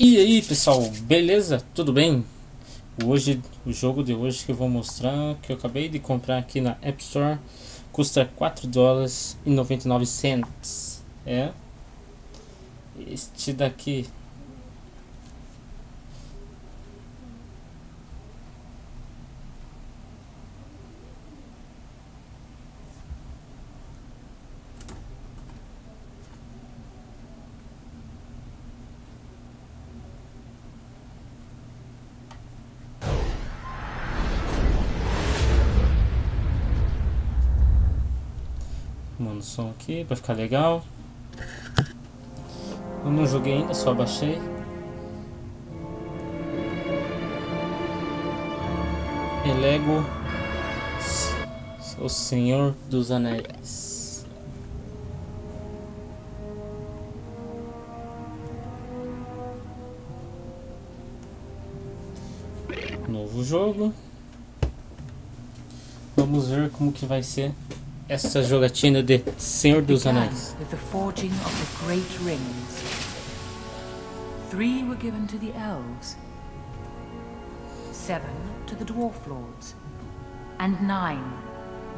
E aí pessoal, beleza? Tudo bem? Hoje, o jogo de hoje que eu vou mostrar, que eu acabei de comprar aqui na App Store, custa 4 dólares e 99 cents. É este daqui. Mano, som aqui pra ficar legal. Eu não joguei ainda, só baixei. É Lego O Senhor dos Anéis. Novo jogo. Vamos ver como que vai ser essa jogatina de Senhor dos Anéis. With the forging of the great rings. Three were given to the elves, seven to the dwarf lords, and nine.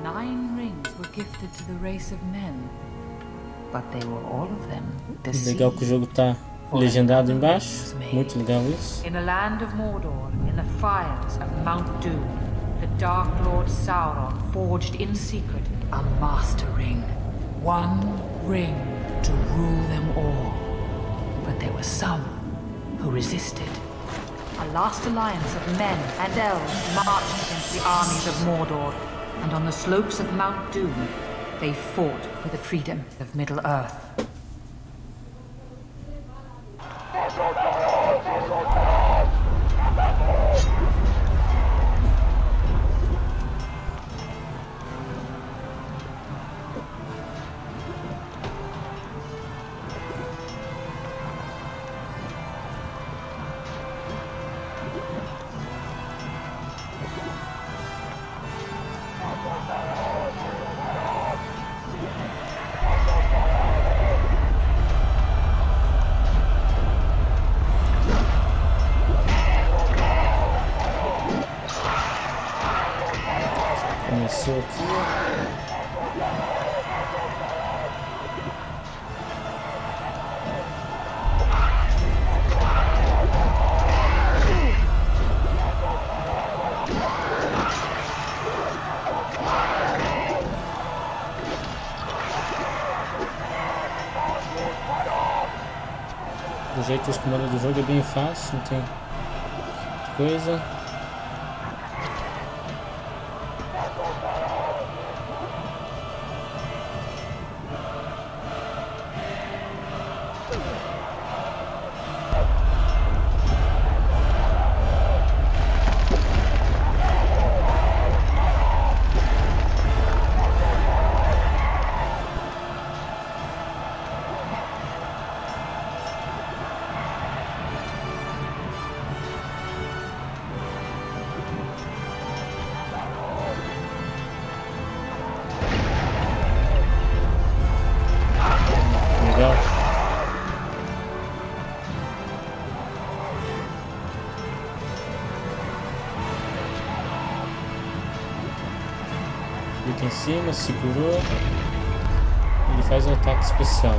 Nine rings were gifted to the race of men. But they were all of them Legal que o jogo tá legendado embaixo. Muito legal isso. In the land of Mordor, in the fires of Mount Doom, the Dark Lord Sauron forged in secret a master ring. One ring to rule them all. But there were some who resisted. A last alliance of men and elves marched against the armies of Mordor, and on the slopes of Mount Doom, they fought for the freedom of Middle-earth. Começou aqui. Do jeito os comandos do jogo é bem fácil, não tem coisa. Clica em cima, segurou. Ele faz um ataque especial.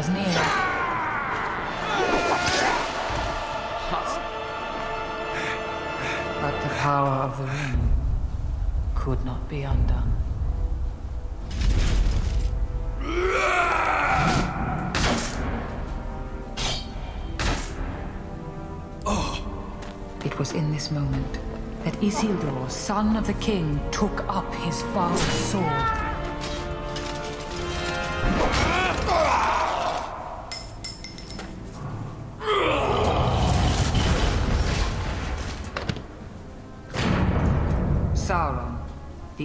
Was near. But the power of the ring could not be undone. It was in this moment that Isildur, son of the king, took up his father's sword.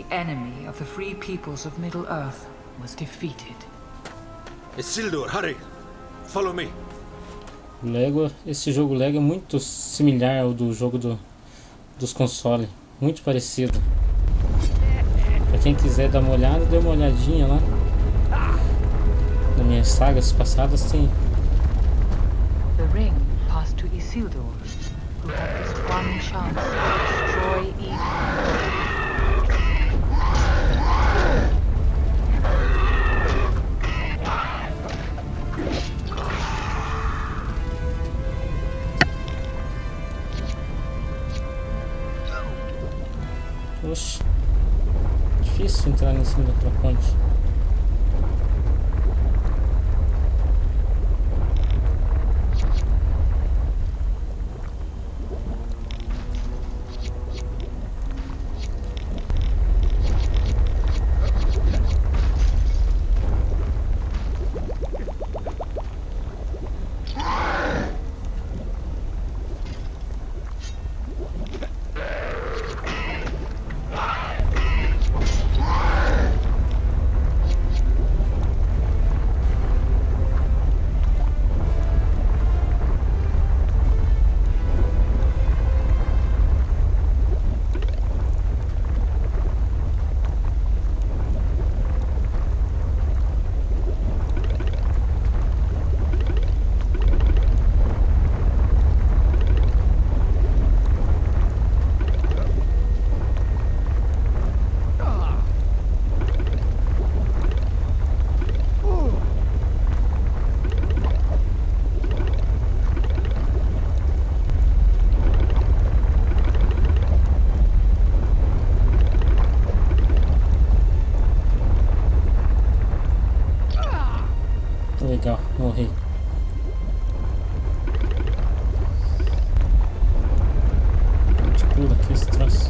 The enemy of the free peoples of Middle-earth, was defeated. Isildur, hurry! Follow me. Lego, esse jogo Lego é muito similar ao do jogo do, dos consoles, muito parecido. Pra quem quiser dar uma olhada, dê uma olhadinha lá. Nas minhas sagas passadas tem The ring passed to Isildur, who had this one chance to destroy evil. Difícil entrar em cima daquela ponte. Legal, morri. A gente pula aqui esse troço.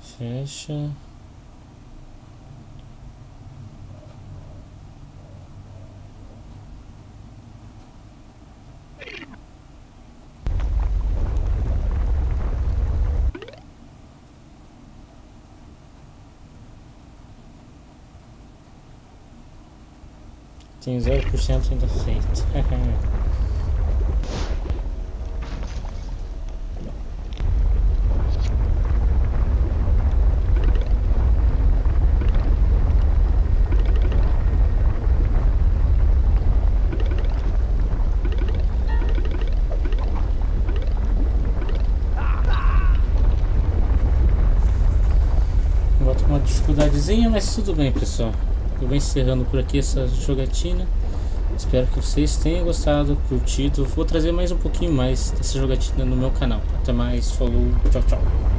Fecha. Tem 0% ainda feito. Bota uma dificuldadezinha, mas tudo bem, pessoal. Eu vou encerrando por aqui essa jogatina. Espero que vocês tenham gostado, curtido. Vou trazer mais um pouquinho mais dessa jogatina no meu canal. Até mais, falou, tchau, tchau.